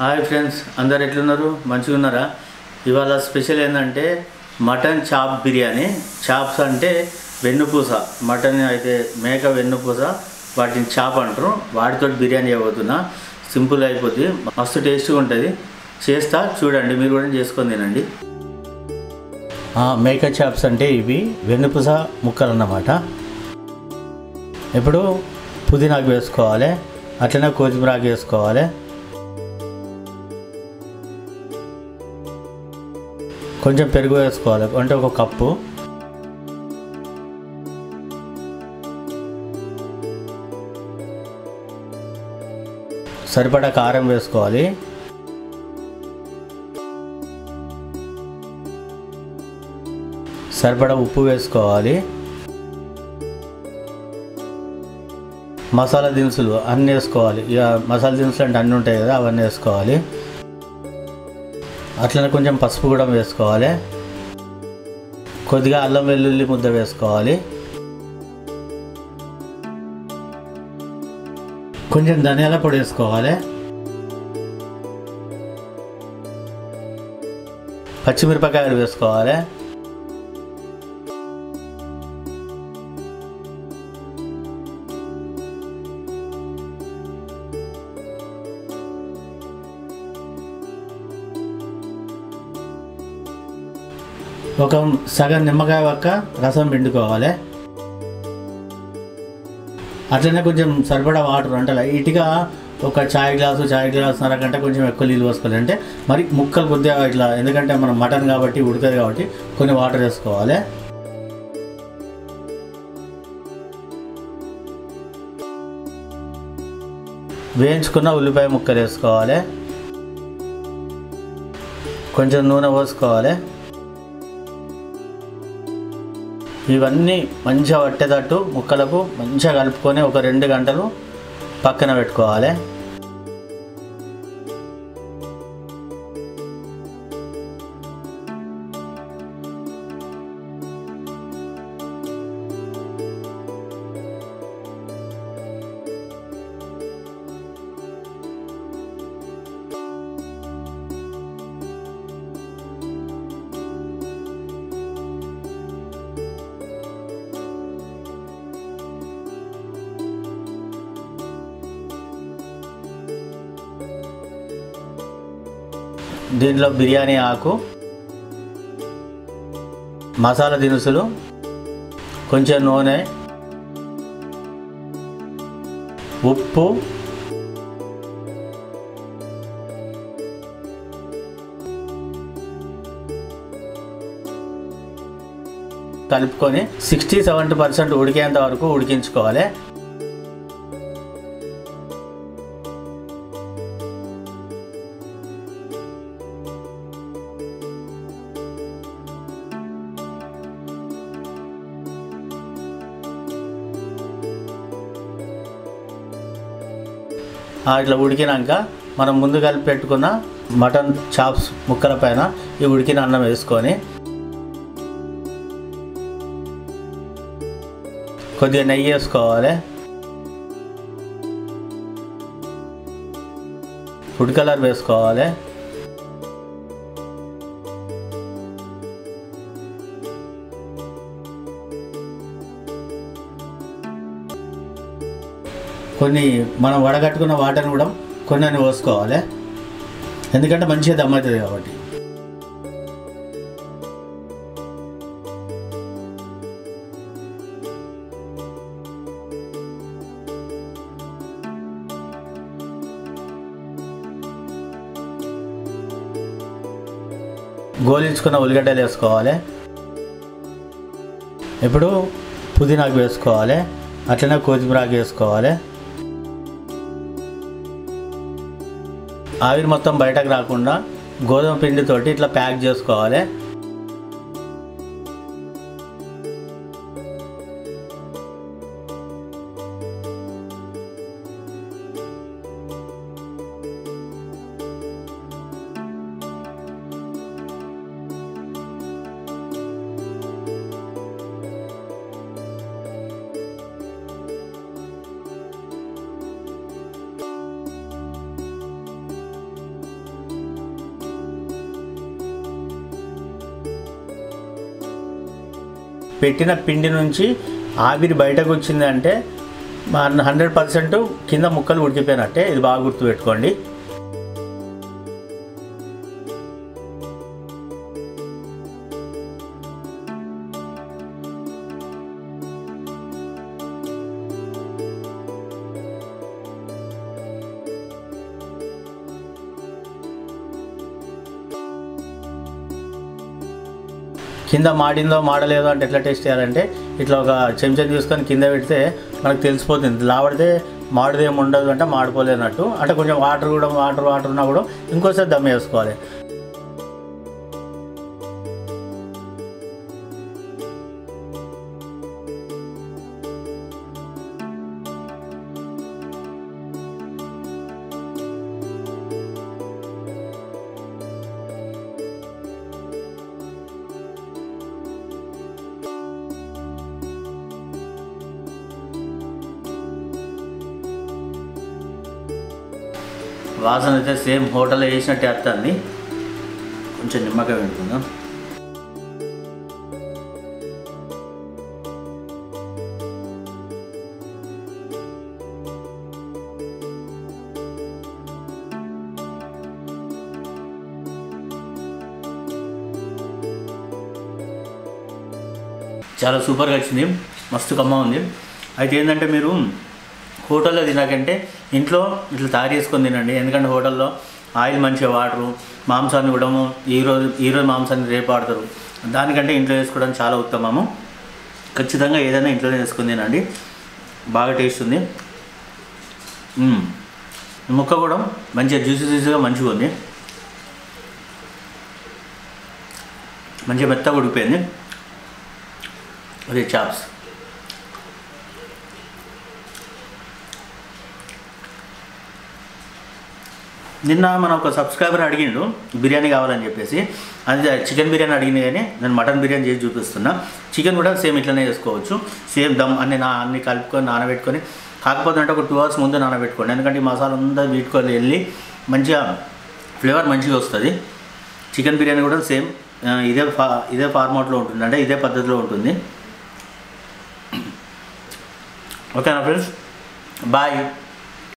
Hi friends అందరు ఎట్లున్నారు? మంచిగా ఉన్నారా? ఇవాళ స్పెషల్ ఏంటంటే మటన్ చాప్ బిర్యానీ. చాప్స్ అంటే వెన్నుపూస. మటన్ అయితే మేక వెన్నుపూస వాటిని చాప్ అంటారు. వాటితో బిర్యానీ అయిపోతున్నా సింపుల్ అయిపోద్ది. మస్తు టేస్ట్గా ఉంటుంది. చేస్తా చూడండి. మీరు కూడా చేసుకొని తినండి. మేక చాప్స్ అంటే ఇవి వెన్నుపూస ముక్కలు అన్నమాట ఇప్పుడు పుదీనాకు వేసుకోవాలి. అట్లనే కొత్తిమీరాకు వేసుకోవాలి. కొంచెం పెరుగు వేసుకోవాలి. అంటే ఒక కప్పు. సరిపడా కారం వేసుకోవాలి. సరిపడా ఉప్పు వేసుకోవాలి. మసాలా దినుసులు అన్నీ వేసుకోవాలి. ఇక మసాలా దినుసులు అంటే అన్నీ ఉంటాయి కదా అవన్నీ వేసుకోవాలి. అట్లనే కొంచెం పసుపు కూడా వేసుకోవాలి. కొద్దిగా అల్లం వెల్లుల్లి ముద్ద వేసుకోవాలి. కొంచెం ధనియాల పొడి వేసుకోవాలి. పచ్చిమిరపకాయలు వేసుకోవాలి. ఒక సగం నిమ్మకాయ వక్క రసం పిండుకోవాలి. అట్లనే కొంచెం సరిపడా వాటర్ అంటే ఇటుగా ఒక చాయ్ గ్లాసు చాయ్ గ్లాస్ కంటే కొంచెం ఎక్కువ నీళ్ళు పోసుకోవాలి. అంటే మరి ముక్కలు కొద్దిగా ఇట్లా ఎందుకంటే మనం మటన్ కాబట్టి ఉడకదు కాబట్టి కొన్ని వాటర్ వేసుకోవాలి. వేయించుకున్న ఉల్లిపాయ ముక్కలు వేసుకోవాలి. కొంచెం నూనె పోసుకోవాలి. ఇవన్నీ మంచిగా పట్టేటట్టు ముక్కలకు మంచిగా కలుపుకొని ఒక రెండు గంటలు పక్కన పెట్టుకోవాలి. దీంట్లో బిర్యానీ ఆకు మసాలా దినుసులు కొంచెం నూనె ఉప్పు కలుపుకొని సిక్స్టీ సెవెంటీ పర్సెంట్ ఉడికేంత వరకు ఉడికించుకోవాలి. ఇట్లా ఉడికినాక మనం ముందు కలిపి పెట్టుకున్న మటన్ చాప్స్ ముక్కల పైన ఈ ఉడికిన అన్నం వేసుకొని కొద్దిగా నెయ్యి వేసుకోవాలి. ఫుడ్ కలర్ వేసుకోవాలి. కొన్ని మనం వడగట్టుకున్న వాటర్ని కూడా కొన్ని అని పోసుకోవాలి. ఎందుకంటే మంచిగా దమ్ అవుతుంది కాబట్టి. గోలించుకున్న ఉల్లిగడ్డలు వేసుకోవాలి. ఇప్పుడు పుదీనాకు వేసుకోవాలి. అట్లనే కొత్తిమీరాకు వేసుకోవాలి. ఆవిరి మొత్తం బయటకు రాకుండా గోధుమ పిండితోటి ఇట్లా ప్యాక్ చేసుకోవాలి. పెట్టిన పిండి నుంచి ఆవిరి బయటకు వచ్చిందంటే హండ్రెడ్ పర్సెంట్ కింద ముక్కలు ఉడికిపోయినట్టే. ఇది బాగా గుర్తుపెట్టుకోండి. కింద మాడిందో మాడలేదో అంటే ఎట్లా టేస్ట్ చేయాలంటే ఇట్లా ఒక చెంచా తీసుకొని కింద పెడితే మనకు తెలిసిపోతుంది. లావడితే మాడిదేమి ఉండదు అంటే మాడిపోలేనట్టు. అంటే కొంచెం వాటర్ కూడా వాటర్ వాటర్ ఉన్నా కూడా ఇంకోసారి దమ్ వేసుకోవాలి. వాసన అయితే సేమ్ హోటల్లో వేసినట్టే వస్తుంది కొంచెం నిమ్మకాయ పెట్టుకుందాం చాలా సూపర్గా వచ్చింది. మస్తు కమ్మ ఉంది. అయితే ఏంటంటే మీరు హోటల్లో తినకంటే ఇంట్లో ఇట్లా తయారు చేసుకొని తినండి. ఎందుకంటే హోటల్లో ఆయిల్ మంచిగా వాడరు. మాంసాన్ని కూడా ఈరోజు ఈరోజు మాంసాన్ని రేపు వాడతారు. దానికంటే ఇంట్లో చేసుకోవడం చాలా ఉత్తమము. ఖచ్చితంగా ఏదైనా ఇంట్లోనే చేసుకుని తినండి. బాగా టేస్ట్ ఉంది. ముక్క కూడా మంచిగా జ్యూసీ జ్యూసీగా మంచిగా ఉంది. మంచిగా మెత్తగా ఉడిపోయింది అదే చాప్స్. నిన్న మన ఒక సబ్స్క్రైబర్ అడిగిండు బిర్యానీ కావాలని చెప్పేసి. అది చికెన్ బిర్యానీ అడిగింది కానీ నేను మటన్ బిర్యానీ చేసి చూపిస్తున్నా. చికెన్ కూడా సేమ్ ఇట్లనే చేసుకోవచ్చు. సేమ్ దమ్ అన్ని నా అన్ని కలుపుకొని నానబెట్టుకొని. కాకపోతే అంటే ఒక టూ అవర్స్ ముందు నానబెట్టుకోండి. ఎందుకంటే ఈ మసాలా అంతా వీటుకొని వెళ్ళి మంచిగా ఫ్లేవర్ మంచిగా వస్తుంది. చికెన్ బిర్యానీ కూడా సేమ్ ఇదే ఫా ఇదే ఫార్మాట్లో ఉంటుంది. అంటే ఇదే పద్ధతిలో ఉంటుంది. ఓకేనా ఫ్రెండ్స్? బాయ్.